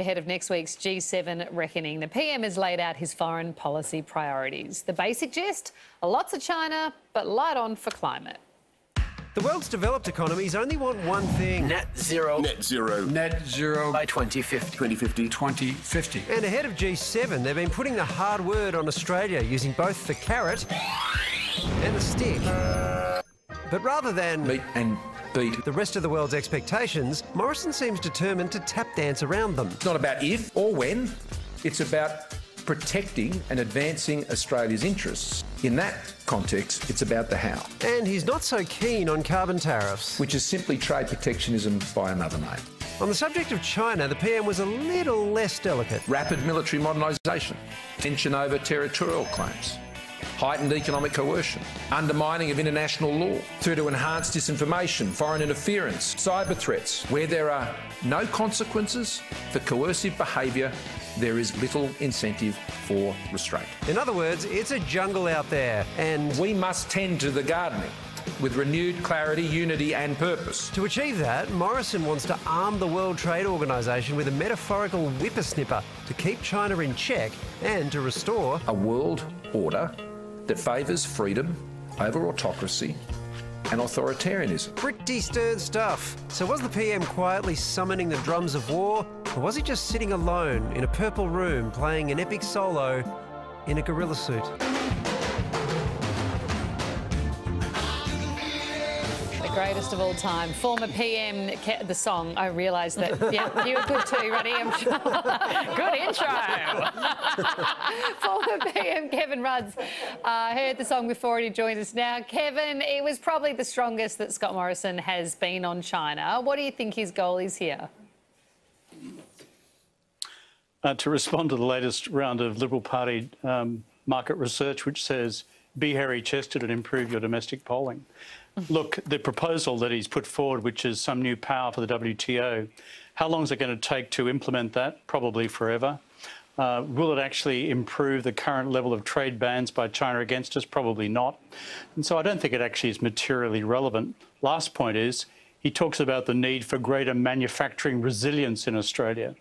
Ahead of next week's G7 reckoning, the PM has laid out his foreign policy priorities. The basic gist lots of China, but light on for climate. The world's developed economies only want one thing net zero. Net zero. Net zero by 2050. 2050. 2050. And ahead of G7, they've been putting the hard word on Australia using both the carrot and the stick. But rather than meet and beat the rest of the world's expectations, Morrison seems determined to tap dance around them. It's not about if or when, it's about protecting and advancing Australia's interests. In that context, it's about the how. And he's not so keen on carbon tariffs. Which is simply trade protectionism by another name. On the subject of China, the PM was a little less delicate. Rapid military modernisation, tension over territorial claims, heightened economic coercion, undermining of international law, through to enhanced disinformation, foreign interference, cyber threats. Where there are no consequences for coercive behaviour, there is little incentive for restraint. In other words, it's a jungle out there, and we must tend to the gardening with renewed clarity, unity, and purpose. To achieve that, Morrison wants to arm the World Trade Organization with a metaphorical whippersnipper to keep China in check and to restore a world order that favours freedom over autocracy and authoritarianism. Pretty stern stuff. So was the PM quietly summoning the drums of war, or was he just sitting alone in a purple room playing an epic solo in a gorilla suit? Greatest of all time. Former PM, the song, I realised that, yeah, you were good too, Ruddy, I'm sure. good intro. Former PM Kevin Rudds uh, heard the song before and he joins us now. Kevin, it was probably the strongest that Scott Morrison has been on China. What do you think his goal is here? Uh, to respond to the latest round of Liberal Party um, market research, which says be hairy chested and improve your domestic polling. Look, the proposal that he's put forward, which is some new power for the WTO, how long is it going to take to implement that? Probably forever. Uh, will it actually improve the current level of trade bans by China against us? Probably not. And so I don't think it actually is materially relevant. Last point is he talks about the need for greater manufacturing resilience in Australia.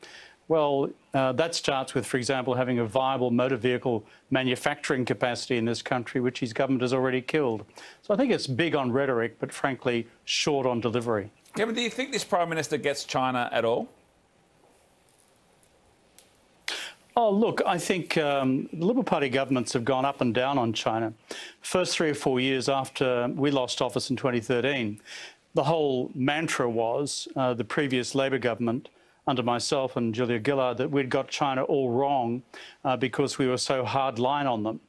Well, uh, that starts with, for example, having a viable motor vehicle manufacturing capacity in this country, which his government has already killed. So I think it's big on rhetoric, but frankly, short on delivery. Kevin, do you think this Prime Minister gets China at all? Oh, look, I think um, the Liberal Party governments have gone up and down on China. First three or four years after we lost office in 2013, the whole mantra was uh, the previous Labor government under myself and Julia Gillard that we'd got China all wrong uh, because we were so hard line on them.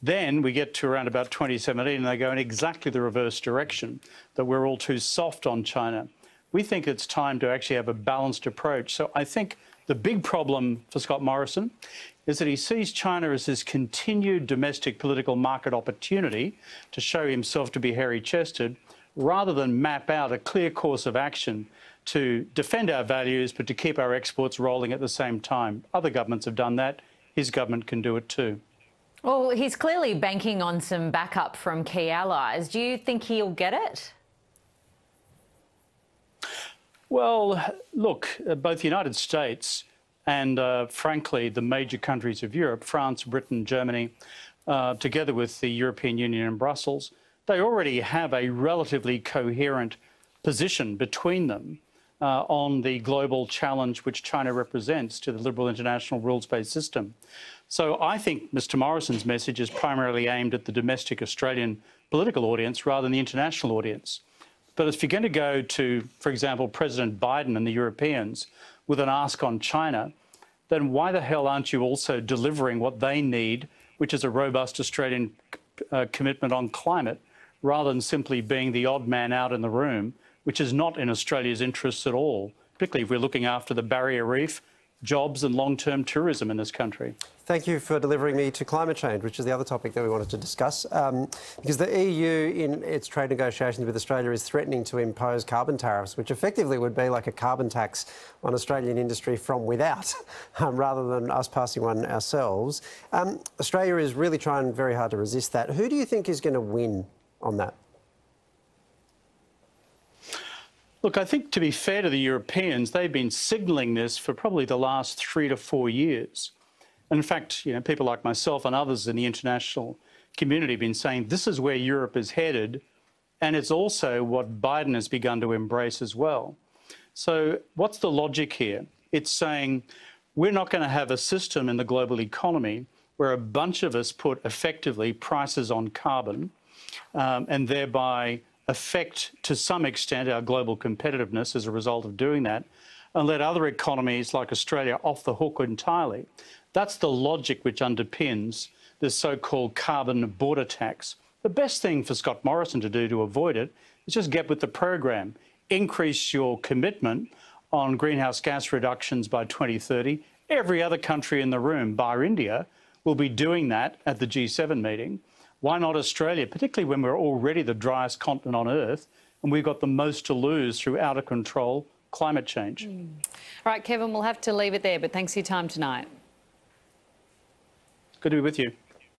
Then we get to around about 2017 and they go in exactly the reverse direction, that we're all too soft on China. We think it's time to actually have a balanced approach. So I think the big problem for Scott Morrison is that he sees China as this continued domestic political market opportunity to show himself to be hairy chested rather than map out a clear course of action to defend our values, but to keep our exports rolling at the same time. Other governments have done that. His government can do it too. Well, he's clearly banking on some backup from key allies. Do you think he'll get it? Well, look, uh, both the United States and, uh, frankly, the major countries of Europe, France, Britain, Germany, uh, together with the European Union and Brussels, they already have a relatively coherent position between them uh, on the global challenge which China represents to the liberal international rules-based system. So I think Mr Morrison's message is primarily aimed at the domestic Australian political audience rather than the international audience. But if you're going to go to, for example, President Biden and the Europeans with an ask on China, then why the hell aren't you also delivering what they need, which is a robust Australian uh, commitment on climate, rather than simply being the odd man out in the room which is not in Australia's interests at all, particularly if we're looking after the barrier reef, jobs and long-term tourism in this country. Thank you for delivering me to climate change, which is the other topic that we wanted to discuss. Um, because the EU, in its trade negotiations with Australia, is threatening to impose carbon tariffs, which effectively would be like a carbon tax on Australian industry from without, um, rather than us passing one ourselves. Um, Australia is really trying very hard to resist that. Who do you think is going to win on that? Look, I think to be fair to the Europeans, they've been signalling this for probably the last three to four years. And in fact, you know, people like myself and others in the international community have been saying this is where Europe is headed, and it's also what Biden has begun to embrace as well. So, what's the logic here? It's saying we're not going to have a system in the global economy where a bunch of us put effectively prices on carbon um, and thereby affect to some extent our global competitiveness as a result of doing that and let other economies like Australia off the hook entirely. That's the logic which underpins this so called carbon border tax. The best thing for Scott Morrison to do to avoid it is just get with the program, increase your commitment on greenhouse gas reductions by 2030. Every other country in the room, bar India, will be doing that at the G7 meeting. Why not Australia, particularly when we're already the driest continent on Earth and we've got the most to lose through out of control climate change? Mm. All right, Kevin, we'll have to leave it there, but thanks for your time tonight. Good to be with you.